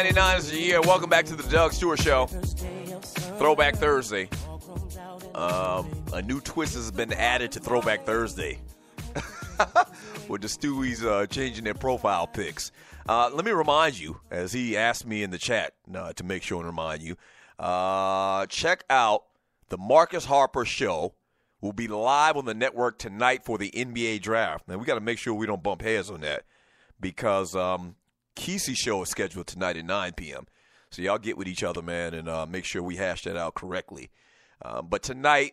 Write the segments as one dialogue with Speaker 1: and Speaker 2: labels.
Speaker 1: 1999 is the year. Welcome back to the Doug Stewart Show. Throwback Thursday. Um, a new twist has been added to Throwback Thursday. With the Stewies uh, changing their profile pics. Uh, let me remind you, as he asked me in the chat uh, to make sure and remind you, uh, check out the Marcus Harper Show. Will be live on the network tonight for the NBA draft. Now we got to make sure we don't bump heads on that because um, Kesey show is scheduled tonight at 9 p.m. So y'all get with each other, man, and uh, make sure we hash that out correctly. Um, but tonight,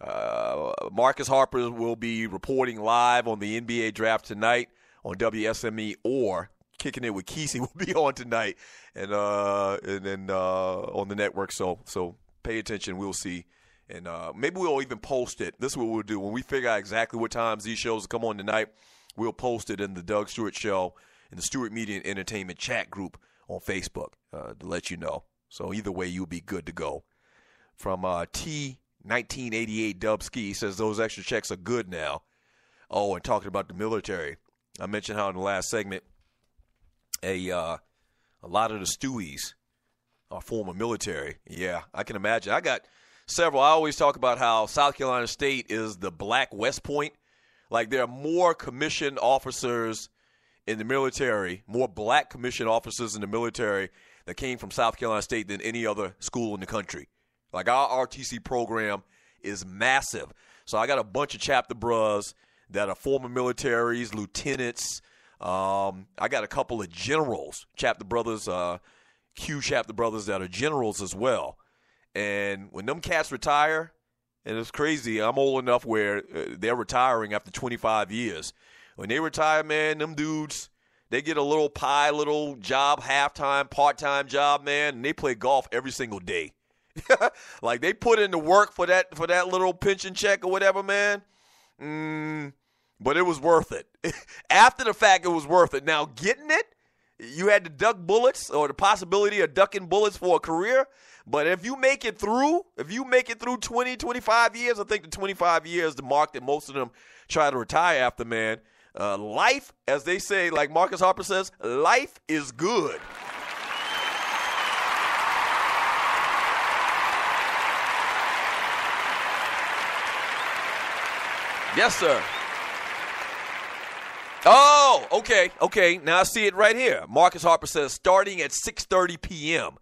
Speaker 1: uh, Marcus Harper will be reporting live on the NBA draft tonight on WSME or kicking it with Kesey will be on tonight and uh, and then uh, on the network. So so pay attention. We'll see. And uh, maybe we'll even post it. This is what we'll do when we figure out exactly what times these shows come on tonight. We'll post it in the Doug Stewart Show in the Stewart Media and Entertainment chat group on Facebook uh, to let you know. So either way, you'll be good to go. From uh, T 1988 Dub Ski says those extra checks are good now. Oh, and talking about the military, I mentioned how in the last segment, a uh, a lot of the Stewies are former military. Yeah, I can imagine. I got several. I always talk about how South Carolina State is the black West Point. Like there are more commissioned officers in the military, more black commissioned officers in the military that came from South Carolina State than any other school in the country. Like our RTC program is massive. So I got a bunch of chapter bros that are former militaries, lieutenants. Um, I got a couple of generals, chapter brothers, uh, Q chapter brothers that are generals as well. And when them cats retire, and it's crazy, I'm old enough where uh, they're retiring after 25 years. When they retire, man, them dudes, they get a little pie, little job, halftime, part time job, man, and they play golf every single day. like they put in the work for that for that little pension check or whatever, man. Mm, but it was worth it. After the fact, it was worth it. Now getting it, you had to duck bullets or the possibility of ducking bullets for a career. But if you make it through, if you make it through 20, 25 years, I think the 25 years, the mark that most of them try to retire after, man. Uh, life, as they say, like Marcus Harper says, life is good. Yes, sir. Oh, okay, okay. Now I see it right here. Marcus Harper says starting at 6:30 p.m.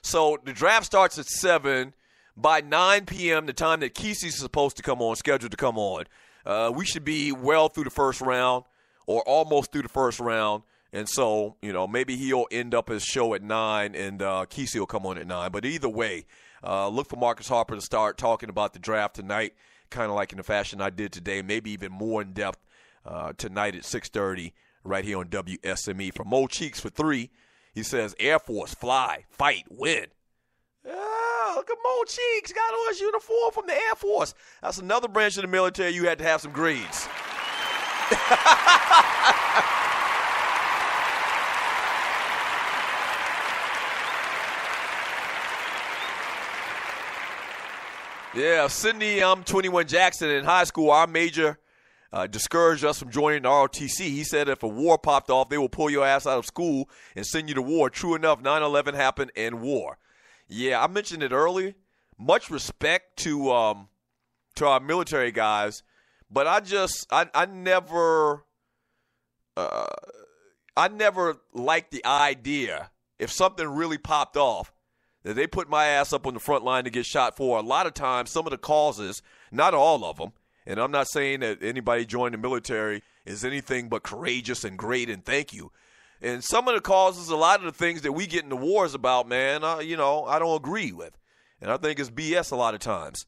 Speaker 1: So the draft starts at seven. By 9 p.m., the time that Kesey's supposed to come on, scheduled to come on, uh, we should be well through the first round or almost through the first round. And so, you know, maybe he'll end up his show at nine, and uh, Kesey will come on at nine. But either way, uh, look for Marcus Harper to start talking about the draft tonight, kind of like in the fashion I did today, maybe even more in depth uh, tonight at 6:30 right here on WSME. From Mo Cheeks for three, he says, "Air Force, fly, fight, win." Ah, at Mo Cheeks got on his uniform from the Air Force. That's another branch of the military you had to have some grades. yeah, Sydney, I'm 21 Jackson in high school. Our major uh, discouraged us from joining the ROTC. He said if a war popped off, they will pull your ass out of school and send you to war. True enough, 9 11 happened and war. Yeah, I mentioned it earlier. Much respect to um, to our military guys, but I just I, I never uh, I never liked the idea if something really popped off that they put my ass up on the front line to get shot for. A lot of times, some of the causes, not all of them, and I'm not saying that anybody joining the military is anything but courageous and great and thank you. And some of the causes, a lot of the things that we get into wars about, man, uh, you know, I don't agree with. And I think it's BS a lot of times.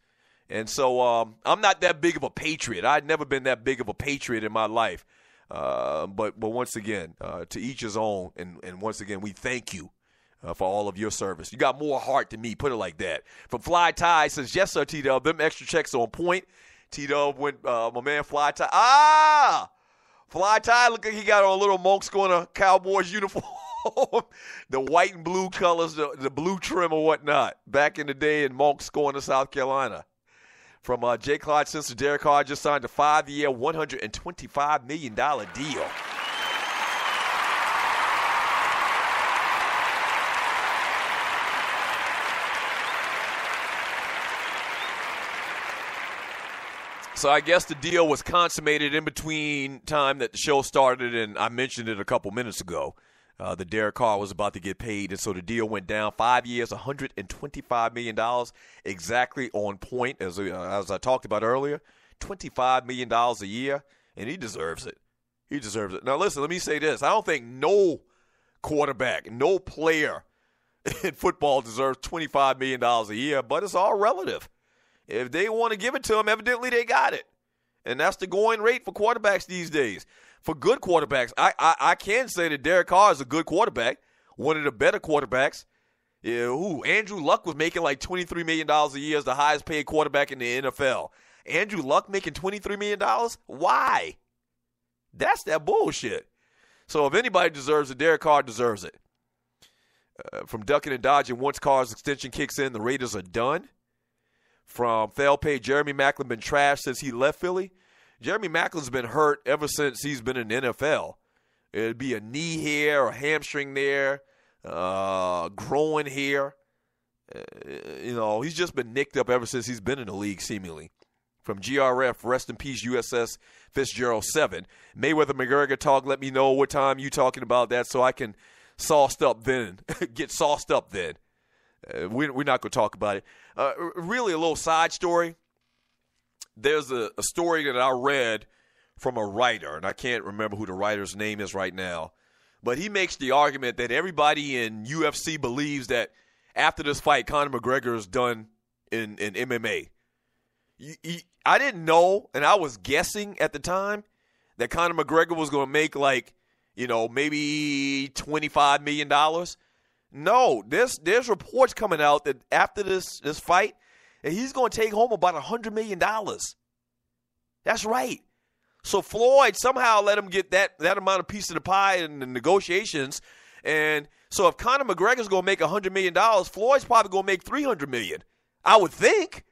Speaker 1: And so um, I'm not that big of a patriot. I've never been that big of a patriot in my life. Uh, but but once again, uh, to each his own. And, and once again, we thank you uh, for all of your service. You got more heart than me, put it like that. From Fly Tie says, yes, sir, T Dub. Them extra checks on point. T Dub went, uh, my man Fly Tie. Ah! Fly Tie, look like he got on a little Moncks Corner Cowboys uniform. the white and blue colors, the, the blue trim or whatnot. Back in the day in Monk's going to South Carolina. From uh, J. Clyde Since Derek Carr just signed a five year, $125 million deal. So I guess the deal was consummated in between time that the show started, and I mentioned it a couple minutes ago. Uh, the Derek Carr was about to get paid, and so the deal went down five years, 125 million dollars, exactly on point as uh, as I talked about earlier. 25 million dollars a year, and he deserves it. He deserves it. Now listen, let me say this: I don't think no quarterback, no player in football deserves 25 million dollars a year, but it's all relative. If they want to give it to him, evidently they got it. And that's the going rate for quarterbacks these days. For good quarterbacks, I, I, I can say that Derek Carr is a good quarterback, one of the better quarterbacks. Yeah, ooh, Andrew Luck was making like $23 million a year as the highest paid quarterback in the NFL. Andrew Luck making $23 million? Why? That's that bullshit. So if anybody deserves it, Derek Carr deserves it. Uh, from ducking and dodging, once Carr's extension kicks in, the Raiders are done from pay. Jeremy Maclin been trashed since he left Philly. Jeremy Maclin's been hurt ever since he's been in the NFL. It'd be a knee here or hamstring there, uh, growing here. Uh, you know, he's just been nicked up ever since he's been in the league, seemingly. From GRF, rest in peace, USS Fitzgerald 7. Mayweather McGregor talk, let me know what time you talking about that so I can sauced up then, get sauced up then. Uh, we, we're not going to talk about it. Uh, really, a little side story. There's a, a story that I read from a writer, and I can't remember who the writer's name is right now, but he makes the argument that everybody in UFC believes that after this fight, Conor McGregor is done in, in MMA. I didn't know, and I was guessing at the time that Conor McGregor was going to make like, you know, maybe $25 million. No, there's there's reports coming out that after this this fight, that he's going to take home about a hundred million dollars. That's right. So Floyd somehow let him get that that amount of piece of the pie in the negotiations, and so if Conor McGregor's going to make a hundred million dollars, Floyd's probably going to make three hundred million. I would think.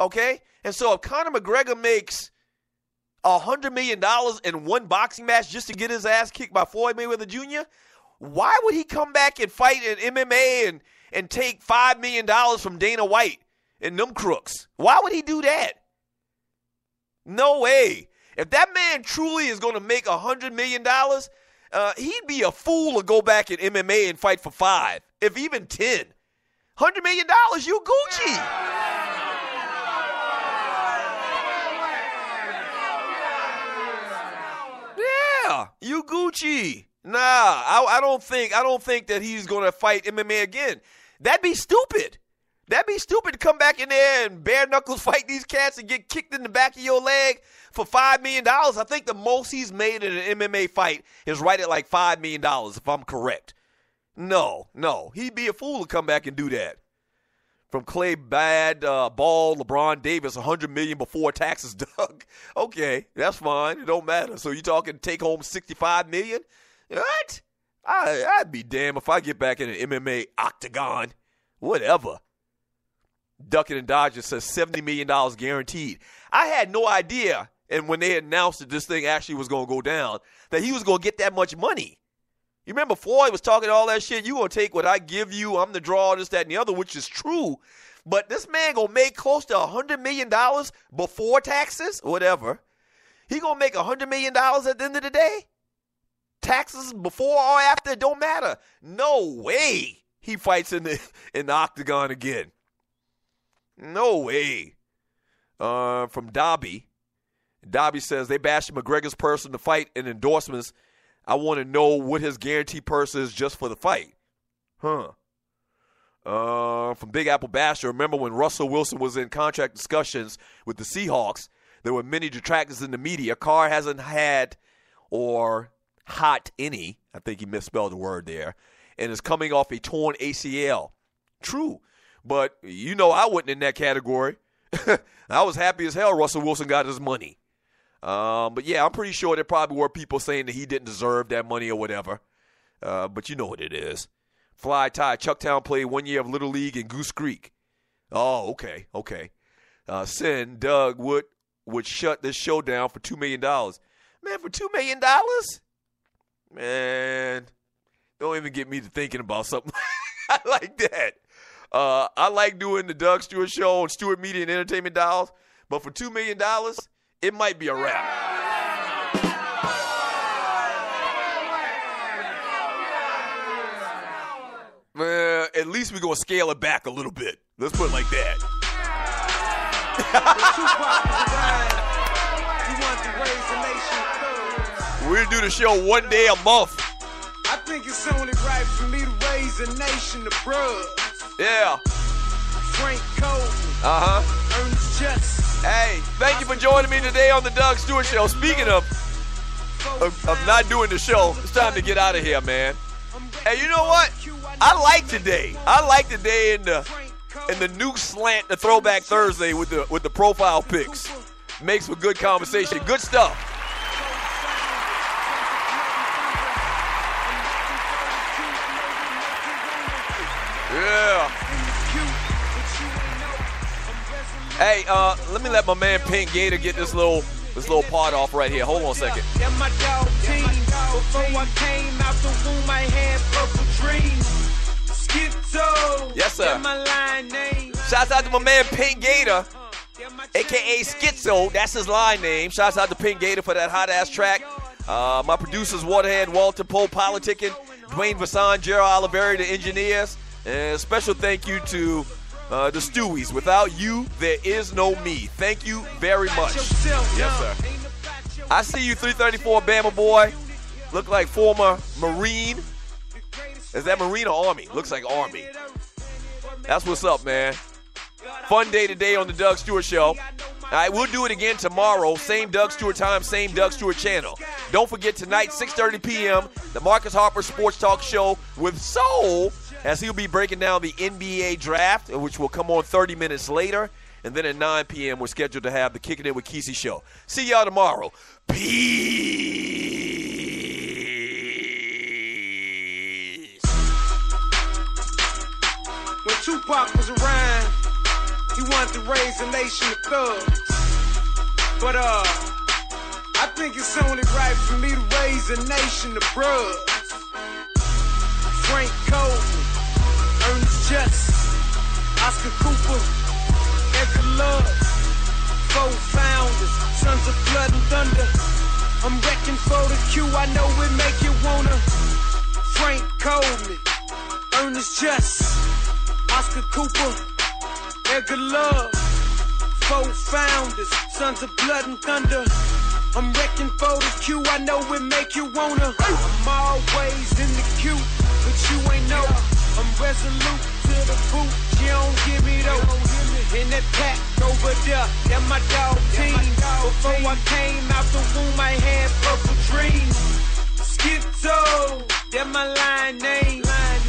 Speaker 1: Okay, and so if Conor McGregor makes a hundred million dollars in one boxing match just to get his ass kicked by Floyd Mayweather Jr., why would he come back and fight in MMA and, and take $5 million from Dana White and them crooks? Why would he do that? No way. If that man truly is going to make $100 million, uh, he'd be a fool to go back in MMA and fight for five, if even 10. $100 million, you Gucci. Yeah, you Gucci. Nah, I, I don't think I don't think that he's going to fight MMA again. That'd be stupid. That'd be stupid to come back in there and bare knuckles fight these cats and get kicked in the back of your leg for five million dollars. I think the most he's made in an MMA fight is right at like five million dollars, if I'm correct. No, no, he'd be a fool to come back and do that. From Clay Bad uh, Ball, LeBron Davis, 100 million before taxes, Doug. okay, that's fine. It don't matter. So you talking take home 65 million? What? I, I'd be damned if I get back in an MMA octagon. Whatever. Ducking and Dodging says $70 million guaranteed. I had no idea, and when they announced that this thing actually was going to go down, that he was going to get that much money. You remember Floyd was talking all that shit? You going to take what I give you, I'm the draw, this, that, and the other, which is true. But this man going to make close to $100 million before taxes? Whatever. He going to make $100 million at the end of the day? Taxes before or after, don't matter. No way he fights in the in the octagon again. No way. Uh, from Dobby. Dobby says they bashed McGregor's person to fight and endorsements. I want to know what his guarantee purse is just for the fight. Huh. Uh, from Big Apple Basher, remember when Russell Wilson was in contract discussions with the Seahawks? There were many detractors in the media. Carr hasn't had or hot any. I think he misspelled the word there, and is coming off a torn ACL. True, but you know I wasn't in that category. I was happy as hell Russell Wilson got his money. Um, but yeah, I'm pretty sure there probably were people saying that he didn't deserve that money or whatever. Uh, but you know what it is. Fly tie. Chucktown played one year of Little League in Goose Creek. Oh, okay, okay. Uh, Sin Doug would would shut this show down for two million dollars. Man, for two million dollars? Man, don't even get me to thinking about something like that. Uh, I like doing the Doug Stewart Show on Stewart Media and Entertainment Dolls, but for $2 million, it might be a wrap. Uh, at least we're going to scale it back a little bit. Let's put it like that. We do the show one day a month.
Speaker 2: I think it's only right for me to raise a nation of bros.
Speaker 1: Yeah.
Speaker 2: Frank Cole.
Speaker 1: Uh huh.
Speaker 2: Ernest.
Speaker 1: Hey, thank you for joining me today on the Doug Stewart Show. Speaking of, of, of not doing the show, it's time to get out of here, man. Hey, you know what? I like today. I like today in the in the new slant, the Throwback Thursday with the with the profile pics. Makes for good conversation. Good stuff. Yeah. Hey, uh, let me let my man Pink Gator get this little this little part off right here. Hold on a second. Yes, sir. Shouts out to my man Pink Gator, aka Schizo. That's his line name. Shouts out to Pink Gator for that hot ass track. Uh, my producers, Waterhead, Walter Poe, Politicking, Dwayne Vasson, Gerald Oliveri, the engineers. And special thank you to uh, the Stewies. Without you, there is no me. Thank you very much. Yes, sir. I see you, 334 Bama boy. Look like former Marine. Is that Marine or Army? Looks like Army. That's what's up, man. Fun day today on the Doug Stewart Show. All right, we'll do it again tomorrow. Same Doug Stewart time, same Doug Stewart channel. Don't forget tonight, 6:30 p.m. The Marcus Harper Sports Talk Show with Soul as he'll be breaking down the NBA draft, which will come on 30 minutes later. And then at 9 p.m., we're scheduled to have the Kicking It with Kesey show. See y'all tomorrow. Peace.
Speaker 2: When Tupac was around, he wanted to raise a nation of thugs. But, uh, I think it's only right for me to raise a nation of bros. Frank Coleman. Ernest Just, Oscar Cooper, Edgar Love, four founders, sons of blood and thunder. I'm wrecking for the Q, I know it make you wanna. Frank Coleman, Ernest Just, Oscar Cooper, Edgar Love, four founders, sons of blood and thunder. I'm wrecking for the Q, I know it make you wanna. I'm always in the queue, but you ain't know. I'm resolute to the boot, you don't give me those. In that pack over there, that my dog team. Before I came out the womb, I had purple dreams. Schizo, that my line name.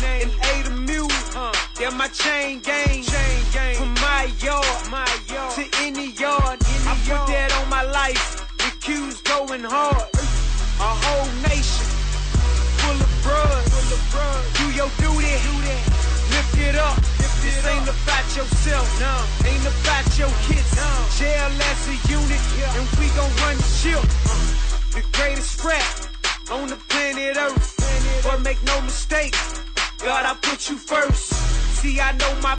Speaker 2: And A the Mule, that my chain gang. From my yard to any yard, I put that on my life. The Q's going hard. Do your duty. Lift it up. This ain't about yourself. No. Ain't about your kids. No. Jail as a unit. And we gon' run the ship. The greatest rap on the planet Earth. But make no mistake. God, I put you first. See, I know my